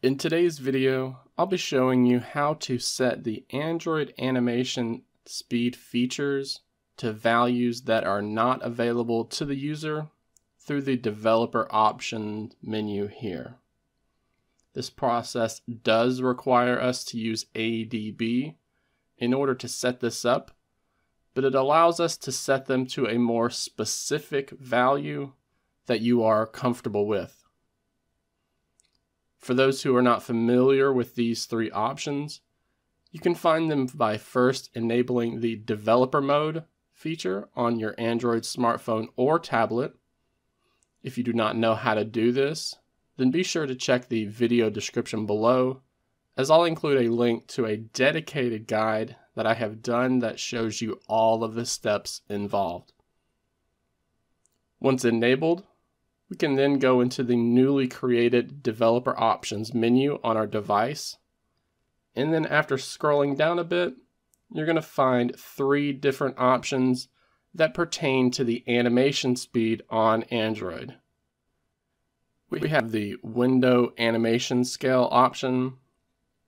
In today's video, I'll be showing you how to set the Android animation speed features to values that are not available to the user through the developer option menu here. This process does require us to use ADB in order to set this up, but it allows us to set them to a more specific value that you are comfortable with. For those who are not familiar with these three options, you can find them by first enabling the developer mode feature on your Android smartphone or tablet. If you do not know how to do this, then be sure to check the video description below, as I'll include a link to a dedicated guide that I have done that shows you all of the steps involved. Once enabled, we can then go into the newly created developer options menu on our device. And then after scrolling down a bit, you're going to find three different options that pertain to the animation speed on Android. We have the window animation scale option,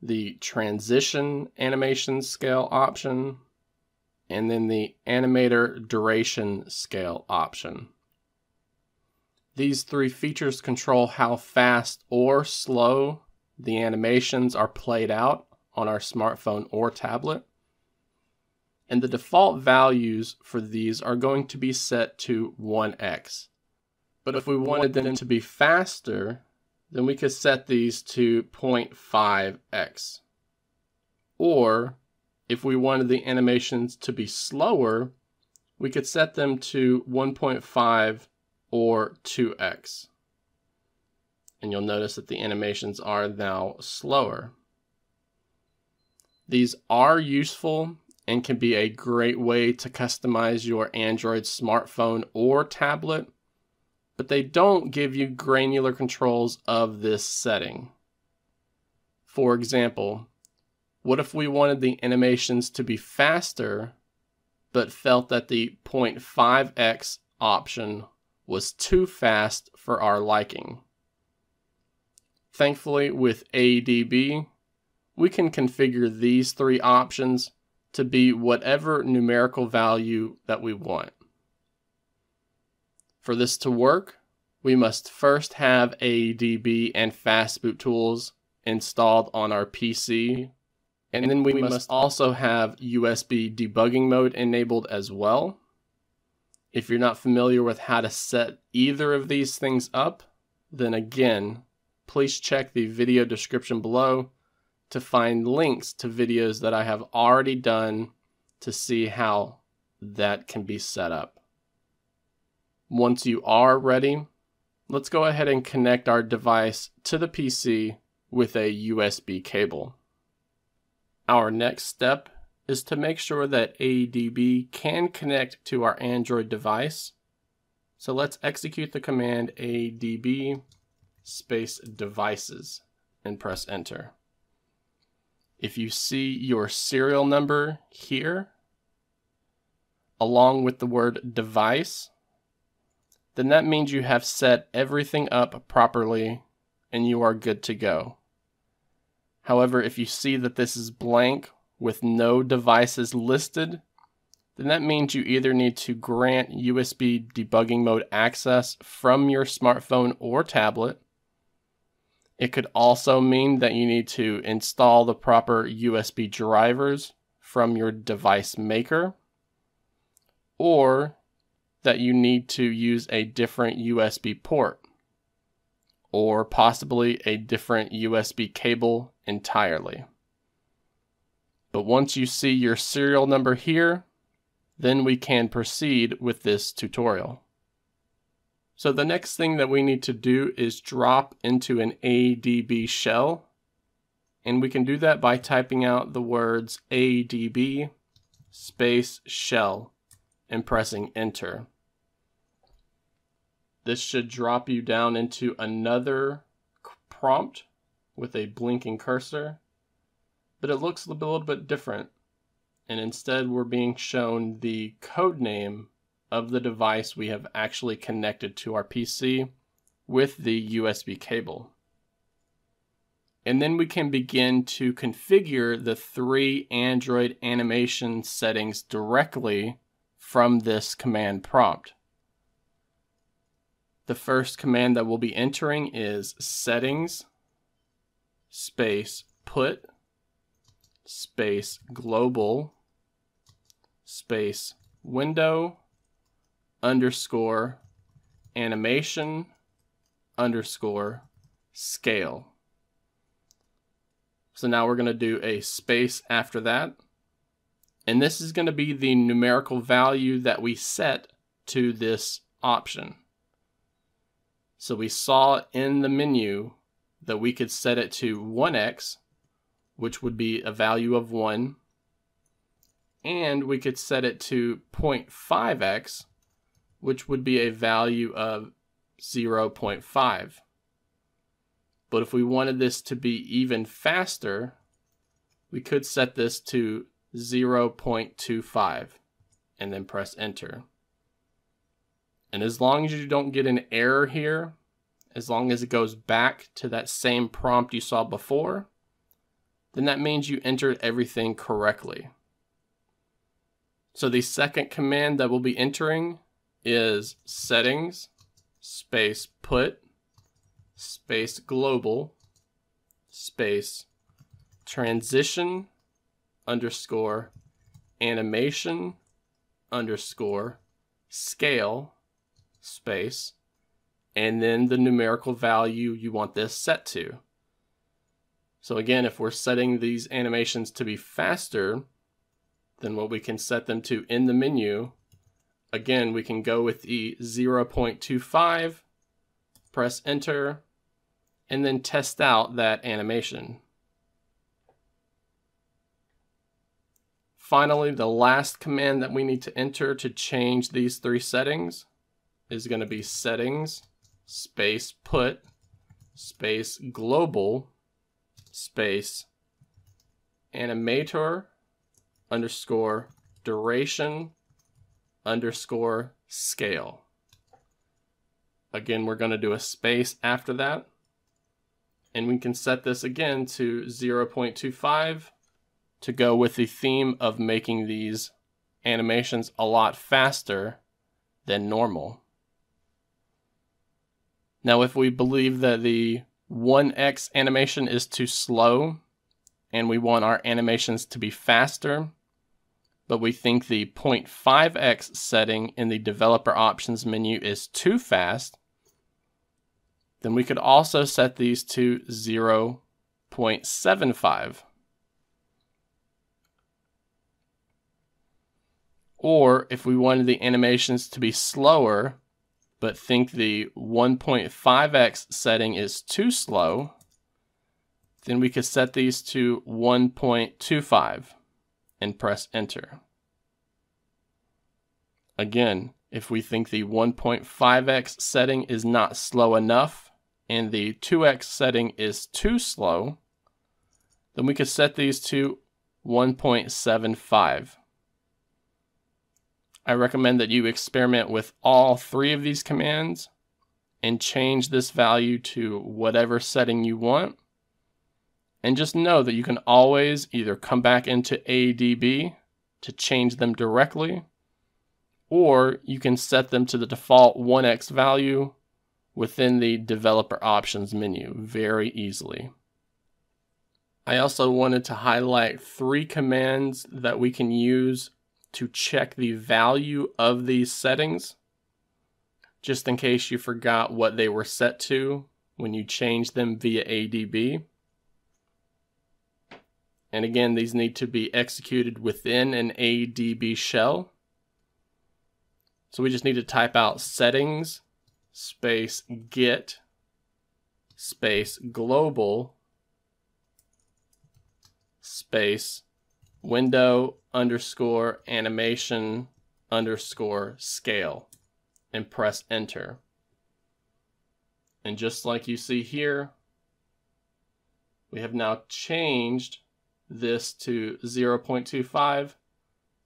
the transition animation scale option, and then the animator duration scale option. These three features control how fast or slow the animations are played out on our smartphone or tablet. And the default values for these are going to be set to 1x. But if we wanted them to be faster, then we could set these to 0.5x. Or if we wanted the animations to be slower, we could set them to 1.5 or 2x. And you'll notice that the animations are now slower. These are useful and can be a great way to customize your Android smartphone or tablet, but they don't give you granular controls of this setting. For example, what if we wanted the animations to be faster, but felt that the 0.5x option was too fast for our liking. Thankfully, with ADB, we can configure these three options to be whatever numerical value that we want. For this to work, we must first have ADB and Fastboot tools installed on our PC, and then we must also have USB debugging mode enabled as well. If you're not familiar with how to set either of these things up, then again, please check the video description below to find links to videos that I have already done to see how that can be set up. Once you are ready, let's go ahead and connect our device to the PC with a USB cable. Our next step is to make sure that ADB can connect to our Android device. So let's execute the command ADB space devices and press enter. If you see your serial number here, along with the word device, then that means you have set everything up properly and you are good to go. However, if you see that this is blank with no devices listed, then that means you either need to grant USB debugging mode access from your smartphone or tablet. It could also mean that you need to install the proper USB drivers from your device maker, or that you need to use a different USB port, or possibly a different USB cable entirely. But once you see your serial number here, then we can proceed with this tutorial. So the next thing that we need to do is drop into an ADB shell. And we can do that by typing out the words ADB space shell and pressing enter. This should drop you down into another prompt with a blinking cursor but it looks a little bit different. And instead, we're being shown the code name of the device we have actually connected to our PC with the USB cable. And then we can begin to configure the three Android animation settings directly from this command prompt. The first command that we'll be entering is settings space put space global space window underscore animation underscore scale. So now we're going to do a space after that. And this is going to be the numerical value that we set to this option. So we saw in the menu that we could set it to 1x, which would be a value of 1. And we could set it to 0.5x, which would be a value of 0.5. But if we wanted this to be even faster, we could set this to 0.25 and then press enter. And as long as you don't get an error here, as long as it goes back to that same prompt you saw before, then that means you entered everything correctly. So the second command that we'll be entering is settings space put space global space transition underscore animation underscore scale space and then the numerical value you want this set to. So again, if we're setting these animations to be faster than what we can set them to in the menu, again, we can go with the 0.25, press enter, and then test out that animation. Finally, the last command that we need to enter to change these three settings is going to be settings space put space global space animator underscore duration underscore scale. Again, we're going to do a space after that. And we can set this again to 0.25 to go with the theme of making these animations a lot faster than normal. Now, if we believe that the 1x animation is too slow and we want our animations to be faster, but we think the 0.5x setting in the developer options menu is too fast, then we could also set these to 0.75. Or if we wanted the animations to be slower, but think the 1.5x setting is too slow, then we could set these to 1.25 and press enter. Again, if we think the 1.5x setting is not slow enough and the 2x setting is too slow, then we could set these to 1.75. I recommend that you experiment with all three of these commands and change this value to whatever setting you want. And just know that you can always either come back into ADB to change them directly, or you can set them to the default 1x value within the developer options menu very easily. I also wanted to highlight three commands that we can use to check the value of these settings, just in case you forgot what they were set to when you changed them via ADB. And again, these need to be executed within an ADB shell. So we just need to type out settings space get space global space window underscore animation underscore scale and press enter. And just like you see here, we have now changed this to 0.25.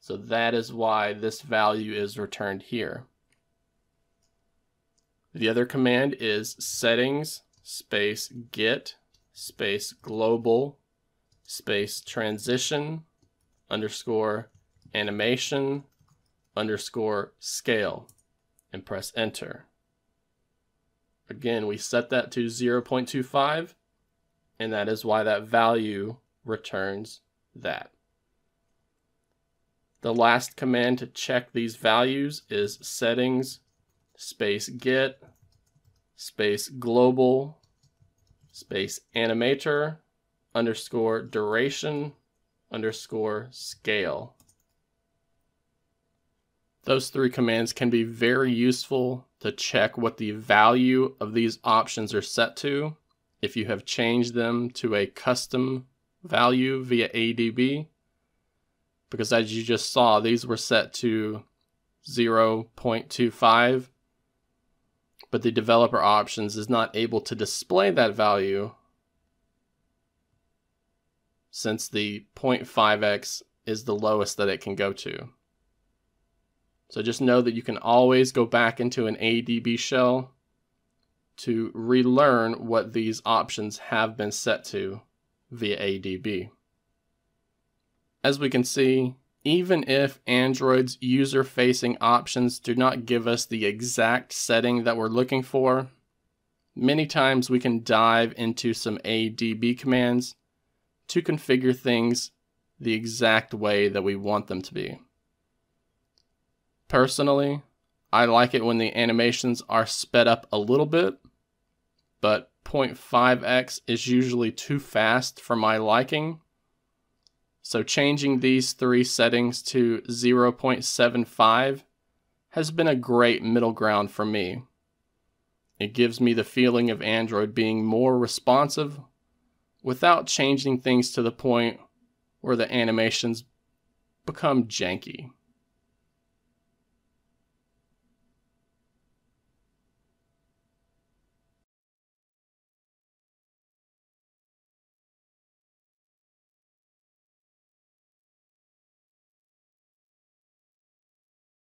So that is why this value is returned here. The other command is settings space get space global space transition underscore animation underscore scale and press enter. Again, we set that to 0.25 and that is why that value returns that. The last command to check these values is settings space get space global space animator underscore duration underscore scale. Those three commands can be very useful to check what the value of these options are set to if you have changed them to a custom value via ADB. Because as you just saw, these were set to 0.25, but the developer options is not able to display that value since the 0.5x is the lowest that it can go to. So just know that you can always go back into an ADB shell to relearn what these options have been set to via ADB. As we can see, even if Android's user-facing options do not give us the exact setting that we're looking for, many times we can dive into some ADB commands to configure things the exact way that we want them to be. Personally, I like it when the animations are sped up a little bit, but 0.5x is usually too fast for my liking. So changing these three settings to 0.75 has been a great middle ground for me. It gives me the feeling of Android being more responsive without changing things to the point where the animations become janky.